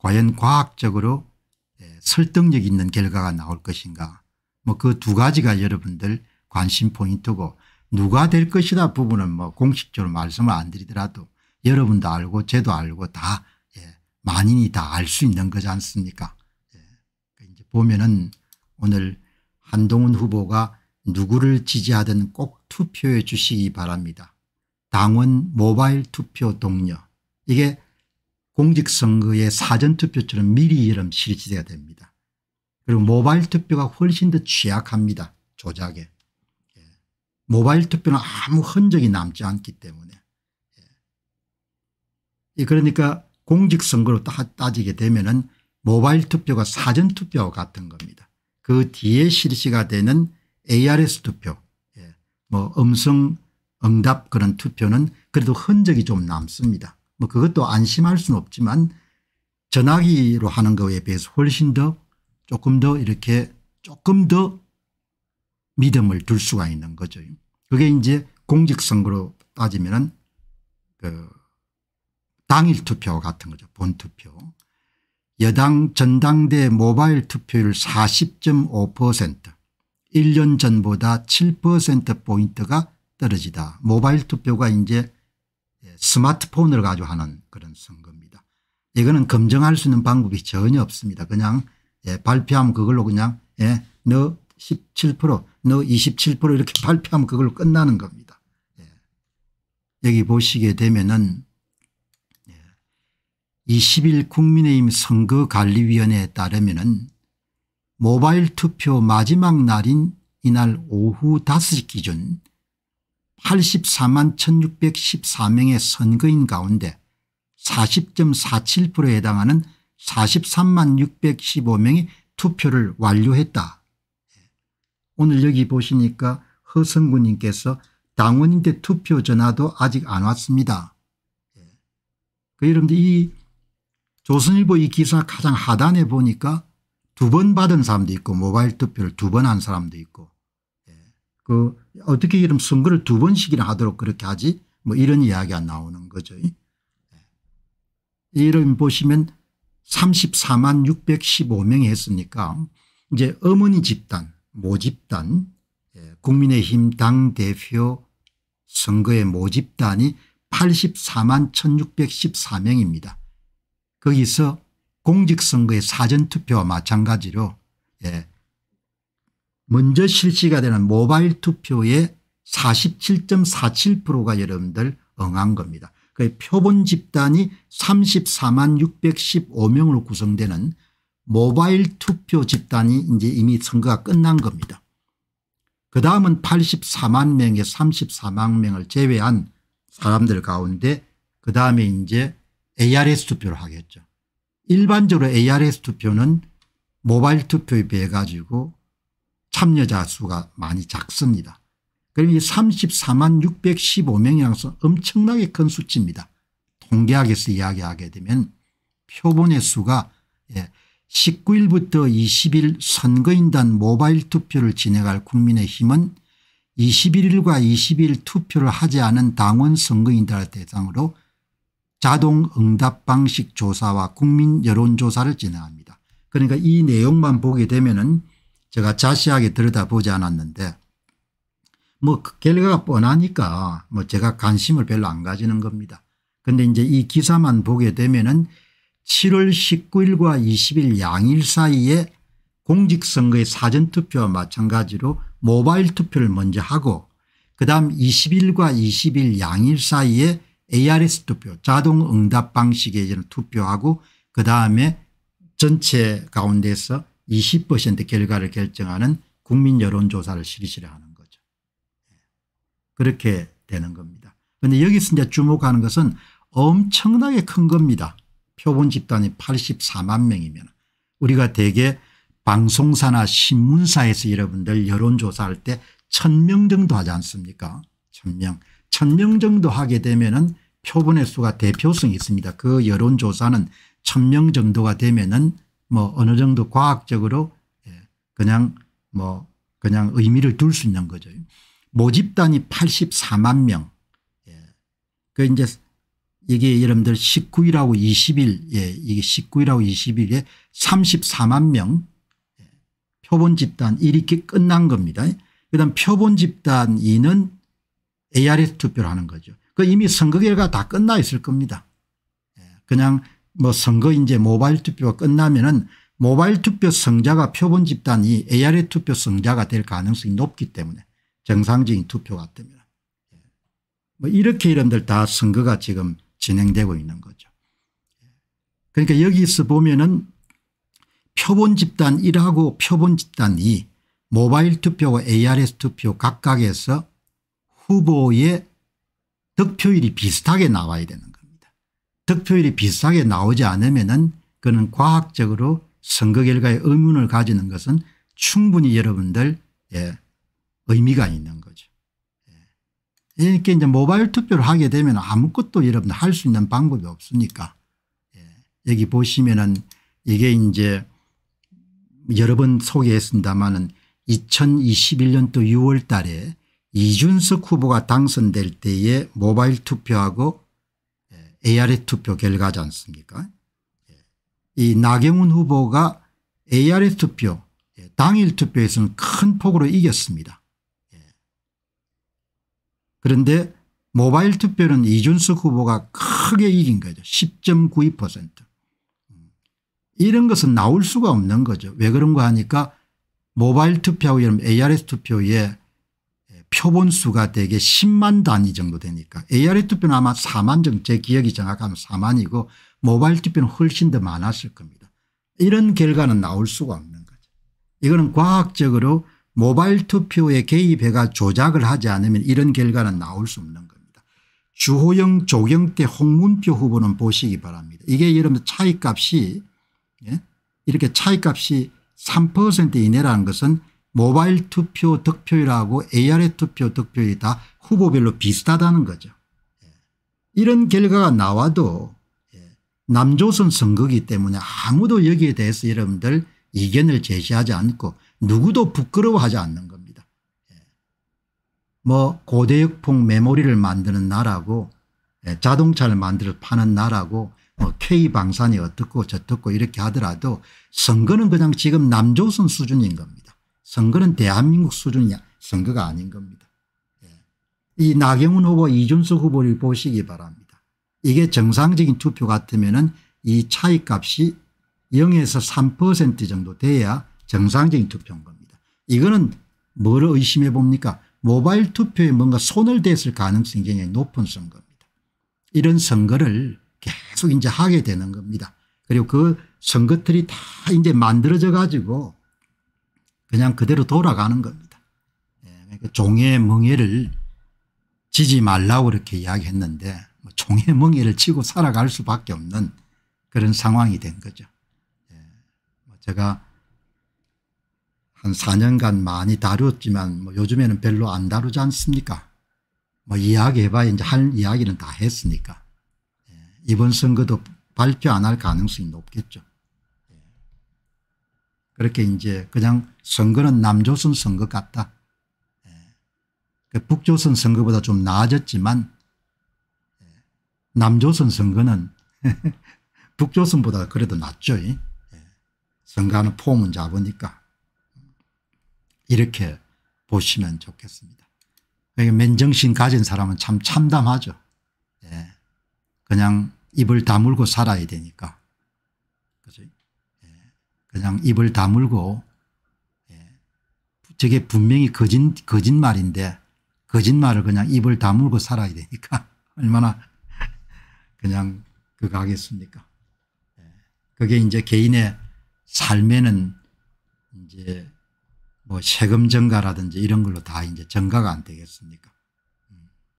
과연 과학적으로 예, 설득력 있는 결과가 나올 것인가 뭐 그 두 가지가 여러분들 관심 포인트고 누가 될 것이다 부분은 뭐 공식적으로 말씀을 안 드리더라도 여러분도 알고 저도 알고 다 예, 만인이 다 알 수 있는 거지 않습니까 예. 그 이제 보면은 오늘 한동훈 후보가 누구를 지지하든 꼭 투표해 주시기 바랍니다. 당원 모바일 투표 동료 이게 공직선거의 사전투표처럼 미리 여름 실시가 됩니다. 그리고 모바일 투표가 훨씬 더 취약합니다. 조작에. 예. 모바일 투표는 아무 흔적이 남지 않기 때문에. 예. 그러니까 공직선거로 따지게 되면 모바일 투표가 사전투표와 같은 겁니다. 그 뒤에 실시가 되는 ARS 투표 예. 뭐 음성 응답 그런 투표는 그래도 흔적이 좀 남습니다. 뭐 그것도 안심할 수는 없지만 전화기로 하는 거에 비해서 훨씬 더 조금 더 이렇게 조금 더 믿음을 둘 수가 있는 거죠. 그게 이제 공직선거로 따지면은 그 당일 투표 같은 거죠. 본 투표. 여당 전당대 모바일 투표율 40.5% 1년 전보다 7%포인트가 떨어지다. 모바일 투표가 이제 예, 스마트폰을 가지고 하는 그런 선거입니다. 이거는 검증할 수 있는 방법이 전혀 없습니다. 그냥 예, 발표하면 그걸로 그냥 예, 너 17%, 너 27% 이렇게 발표하면 그걸로 끝나는 겁니다. 예. 여기 보시게 되면은 20일 국민의힘 선거관리위원회에 따르면은 모바일 투표 마지막 날인 이날 오후 5시 기준 84만 1614명의 선거인 가운데 40.47%에 해당하는 43만 615명이 투표를 완료했다. 오늘 여기 보시니까 허성구님께서 당원인데 투표 전화도 아직 안 왔습니다. 그 여러분들 이 조선일보 이 기사 가장 하단에 보니까 두 번 받은 사람도 있고 모바일 투표를 두 번 한 사람도 있고 그 어떻게 이런 선거를 두 번씩이나 하도록 그렇게 하지 뭐 이런 이야기가 나오는 거죠. 이런 보시면 34만 615명이 했으니까 이제 어머니 집단 모집단 예, 국민의힘 당대표 선거의 모집단이 84만 1614명입니다. 거기서 공직선거의 사전투표와 마찬가지로 예, 먼저 실시가 되는 모바일 투표의 47.47%가 여러분들 응한 겁니다. 그 표본 집단이 34만 615명으로 구성되는 모바일 투표 집단이 이제 이미 선거가 끝난 겁니다. 그 다음은 84만 명의 34만 명을 제외한 사람들 가운데 그 다음에 이제 ARS 투표를 하겠죠. 일반적으로 ARS 투표는 모바일 투표에 비해 가지고 참여자 수가 많이 작습니다. 그럼 이 34만 615명이라서 엄청나게 큰 수치입니다. 통계학에서 이야기하게 되면 표본의 수가 19일부터 예, 20일 선거인단 모바일 투표를 진행할 국민의힘은 21일과 22일 투표를 하지 않은 당원 선거인단을 대상으로 자동 응답 방식 조사와 국민 여론조사를 진행합니다. 그러니까 이 내용만 보게 되면 제가 자세하게 들여다보지 않았는데 뭐그 결과가 뻔하니까 뭐 제가 관심을 별로 안 가지는 겁니다. 그런데 이제 이 기사만 보게 되면은 7월 19일과 20일 양일 사이에 공직선거의 사전투표와 마찬가지로 모바일 투표를 먼저 하고 그다음 20일과 20일 양일 사이에 ARS 투표 자동 응답 방식의 투표하고 그다음에 전체 가운데서 20% 결과를 결정하는 국민 여론조사를 실시를 하는 거죠. 예. 그렇게 되는 겁니다. 그런데 여기서 이제 주목하는 것은 엄청나게 큰 겁니다. 표본 집단이 84만 명이면 우리가 대개 방송사나 신문사에서 여러분들 여론조사할 때 1000명 정도 하지 않습니까 1000명. 1000명 정도 하게 되면 표본의 수가 대표성이 있습니다. 그 여론조사는 1000명 정도가 되면 뭐 어느 정도 과학적으로 예, 그냥 뭐 그냥 의미를 둘 수 있는 거죠. 모집단이 84만 명. 예. 그 이제 이게 여러분들 19일하고 20일 예 이게 19일하고 20일에 34만 명 예, 표본 집단 이렇게 끝난 겁니다. 그다음 표본 집단 2는 ARS 투표를 하는 거죠. 그 이미 선거 결과 다 끝나 있을 겁니다. 예, 그냥 뭐 선거 이제 모바일 투표가 끝나면은 모바일 투표 성자가 표본 집단이 ARS 투표 성자가 될 가능성이 높기 때문에 정상적인 투표 같으면 예. 뭐 이렇게 여러분들 다 선거가 지금 진행되고 있는 거죠. 그러니까 여기서 보면은 표본 집단 1하고 표본 집단 2 모바일 투표와 ARS 투표 각각에서 후보의 득표율이 비슷하게 나와야 되는. 득표율이 비슷하게 나오지 않으면 그는 과학적으로 선거 결과에 의문을 가지는 것은 충분히 여러분들 예, 의미가 있는 거죠. 예. 이렇게 이제 모바일 투표를 하게 되면 아무것도 여러분 할 수 있는 방법이 없으니까 예. 여기 보시면은 이게 이제 여러 번 소개했습니다마는 2021년도 6월 달에 이준석 후보가 당선될 때의 모바일 투표하고 ARS 투표 결과지 않습니까 이 나경원 후보가 ARS 투표 당일 투표에서는 큰 폭으로 이겼습니다. 그런데 모바일 투표는 이준석 후보가 크게 이긴 거죠. 10.92% 이런 것은 나올 수가 없는 거죠. 왜 그런가 하니까 모바일 투표하고 ARS 투표에 표본 수가 대개 10만 단위 정도 되니까 ARS 투표는 아마 4만 정도 제 기억이 정확하면 4만이고 모바일 투표는 훨씬 더 많았을 겁니다. 이런 결과는 나올 수가 없는 거죠. 이거는 과학적으로 모바일 투표에 개입해가 조작을 하지 않으면 이런 결과는 나올 수 없는 겁니다. 주호영 조경태 홍문표 후보는 보시기 바랍니다. 이게 여러분 차이값이 예? 이렇게 차이값이 3% 이내라는 것은 모바일 투표 득표율하고 ARS 투표 득표율이 다 후보별로 비슷하다는 거죠. 예. 이런 결과가 나와도 예. 남조선 선거기 때문에 아무도 여기에 대해서 여러분들 이견을 제시하지 않고 누구도 부끄러워하지 않는 겁니다. 예. 뭐 고대역풍 메모리를 만드는 나라고 자동차를 만들어 파는 나라고 뭐 K방산이 어떻고 저떻고 이렇게 하더라도 선거는 그냥 지금 남조선 수준인 겁니다. 선거는 대한민국 수준이 선거가 아닌 겁니다. 예. 이 나경원 후보 이준석 후보를 보시기 바랍니다. 이게 정상적인 투표 같으면 이 차이값이 0에서 3% 정도 돼야 정상적인 투표인 겁니다. 이거는 뭐를 의심해 봅니까 모바일 투표에 뭔가 손을 댔을 가능성이 굉장히 높은 선거입니다. 이런 선거를 계속 이제 하게 되는 겁니다. 그리고 그 선거틀이 다 이제 만들어져 가지고 그냥 그대로 돌아가는 겁니다. 예, 그러니까 종의 멍해를 지지 말라고 그렇게 이야기했는데 뭐 종의 멍해를 치고 살아갈 수밖에 없는 그런 상황이 된 거죠. 예, 뭐 제가 한 4년간 많이 다뤘지만 뭐 요즘에는 별로 안 다루지 않습니까 뭐 이야기해봐야 이제 할 이야기는 다 했으니까 이번 선거도 발표 안 할 가능성이 높겠죠. 예. 그렇게 이제 그냥 선거는 남조선 선거 같다. 예. 그 북조선 선거보다 좀 나아졌지만 예. 남조선 선거는 북조선보다 그래도 낫죠. 선거하는 폼은 잡으니까 이렇게 보시면 좋겠습니다. 맨정신 가진 사람은 참 참담하죠. 그냥 입을 다물고 살아야 되니까. 그죠? 예. 그냥 입을 다물고 예. 저게 분명히 거짓, 거짓말인데 거짓말을 그냥 입을 다물고 살아야 되니까 얼마나 그냥 그거 하겠습니까. 예. 그게 이제 개인의 삶에는 이제 뭐 세금 증가라든지 이런 걸로 다 이제 증가가 안 되겠습니까.